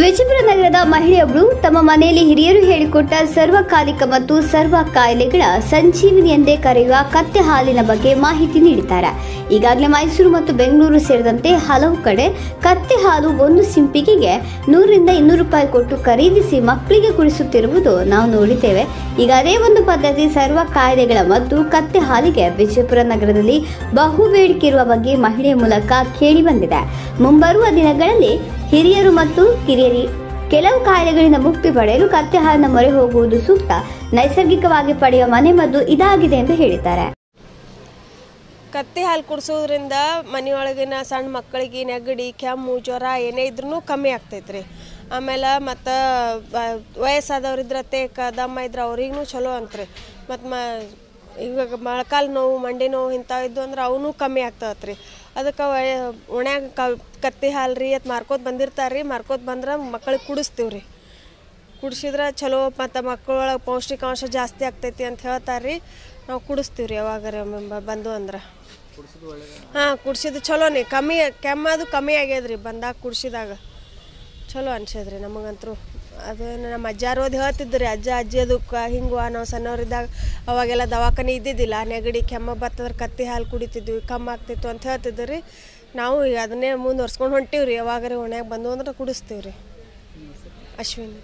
ಮಹಿಳೆಯೊಬ್ಬರು ತಮ್ಮ ಮನೆಯಲ್ಲಿ ಹಿರಿಯರು ಹೇಳಿಕೊಟ್ಟ ಸರ್ವಕಾಲಿಕ ಮತ್ತು ಸರ್ವ ಕಾಯಿಲೆಗಳ ಸಂಜೀವಿನಿ ಎಂದೇ ಕರೆಯುವ ಕತ್ತೆ ಹಾಲಿನ ಬಗ್ಗೆ ಮಾಹಿತಿ ನೀಡಿದ್ದಾರೆ. ಈಗಾಗಲೇ ಮೈಸೂರು ಮತ್ತು ಬೆಂಗಳೂರು ಸೇರಿದಂತೆ ಹಲವು ಕಡೆ ಕತ್ತೆ ಹಾಲು ಒಂದು ಸಿಂಪಿಗೆಗೆ ನೂರರಿಂದ ಇನ್ನೂರು ರೂಪಾಯಿ ಕೊಟ್ಟು ಖರೀದಿಸಿ ಮಕ್ಕಳಿಗೆ ಕುಡಿಸುತ್ತಿರುವುದು ನಾವು ನೋಡಿದ್ದೇವೆ. ಈಗ ಅದೇ ಒಂದು ಪದ್ಧತಿ ಸರ್ವ ಕಾಯಿಲೆಗಳ ಮತ್ತು ಕತ್ತೆ ಹಾಲಿಗೆ ವಿಜಯಪುರ ನಗರದಲ್ಲಿ ಬಹು ಬೇಡಿಕೆ ಇರುವ ಬಗ್ಗೆ ಮಹಿಳೆ ಮೂಲಕ ಕೇಳಿ ಬಂದಿದೆ. ಮುಂಬರುವ ದಿನಗಳಲ್ಲಿ ಹಿರಿಯರು ಮತ್ತು ಕಿರಿಯರಿ. ಕೆಲವು ಕಾಯಿಲೆಗಳಿಂದ ಮುಕ್ತಿ ಪಡೆಯಲು ಕತ್ತೆಹಾರನ ಮೊರೆ ಹೋಗುವುದು ಸೂಕ್ತ. ನೈಸರ್ಗಿಕವಾಗಿ ಪಡೆಯುವ ಮನೆಮದ್ದು ಇದಾಗಿದೆ ಎಂದು ಹೇಳಿದ್ದಾರೆ. ಕತ್ತೆ ಹಾಲು ಕುಡಿಸೋದ್ರಿಂದ ಮನೆಯೊಳಗಿನ ಸಣ್ಣ ಮಕ್ಕಳಿಗೆ ನೆಗಡಿ, ಕೆಮ್ಮು, ಜ್ವರ ಏನೇ ಇದ್ರೂ ಕಮ್ಮಿ ಆಗ್ತೈತ್ರಿ. ಆಮೇಲೆ ಮತ್ತು ವಯಸ್ಸಾದವ್ರಿದ್ರೆ ತೇಕ ದಮ್ಮ ಇದ್ರೆ ಅವ್ರಿಗೂ ಚಲೋ ಅಂತ್ರಿ. ಮತ್ತು ಮ ಇವಾಗ ಮೊಳಕಾಲು ನೋವು, ಮಂಡಿ ನೋವು ಇಂಥವು ಇದ್ದು ಅಂದ್ರೆ ಅವನು ಕಮ್ಮಿ ಆಗ್ತವತ್ರಿ ಅದಕ್ಕೆ ಒಣ್ಯಾಗ ಕತ್ತಿ ಹಾಲು ರೀ, ಅದು ಮಾರ್ಕೋತ ಬಂದಿರ್ತಾರೆ ರೀ, ಮಾರ್ಕೋತ ಬಂದ್ರೆ ಮಕ್ಕಳಿಗೆ ಕುಡಿಸ್ತೀವಿ ರೀ. ಕುಡಿಸಿದ್ರೆ ಚಲೋ ಮತ್ತು ಮಕ್ಕಳೊಳಗೆ ಪೌಷ್ಟಿಕಾಂಶ ಜಾಸ್ತಿ ಆಗ್ತೈತಿ ಅಂತ ಹೇಳ್ತಾರೆ ರೀ. ನಾವು ಕುಡಿಸ್ತೀವಿ ರೀ ಒಮ್ಮೊಮ್ಮೆ ಬಂದು ಅಂದ್ರೆ. ಹಾಂ ಕುಡ್ಸಿದ್ದು ಚಲೋನೇ ಕಮ್ಮಿ, ಕೆಮ್ಮದು ಕಮ್ಮಿ ಆಗ್ಯದ್ರಿ ಬಂದಾಗ ಕುಡ್ಸಿದಾಗ. ಚಲೋ ಅನ್ಸದ್ರಿ ನಮಗಂತೂ ಅದು ನಮ್ಮ ಅಜ್ಜಾರು ಹೇಳ್ತಿದ್ರು ಅಜ್ಜ ಅಜ್ಜಿ ಅದಕ್ಕೆ ಹಿಂಗುವ ನಾವು ಸಣ್ಣವರಿದ್ದಾಗ ಅವಾಗೆಲ್ಲ ದವಾಖಾನೆ ಇದ್ದಿದ್ದಿಲ್ಲ ನೆಗಡಿ, ಕೆಮ್ಮ ಬರ್ತದ್ರೆ ಕತ್ತಿ ಹಾಲು ಕುಡಿತಿದ್ವಿ, ಕಮ್ಮಿ ಆಗ್ತಿತ್ತು ಅಂತ ರೀ. ನಾವು ಅದನ್ನೇ ಮುಂದುವರ್ಸ್ಕೊಂಡು ಹೊಂಟೀವಿ ರೀ ಯಾವಾಗಾರ ಒಣ್ಯಾಗ ಬಂದು ಅಂದ್ರೆ ಕುಡಿಸ್ತೀವಿ ರೀ ಅಶ್ವಿನಿ.